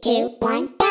two, one, go!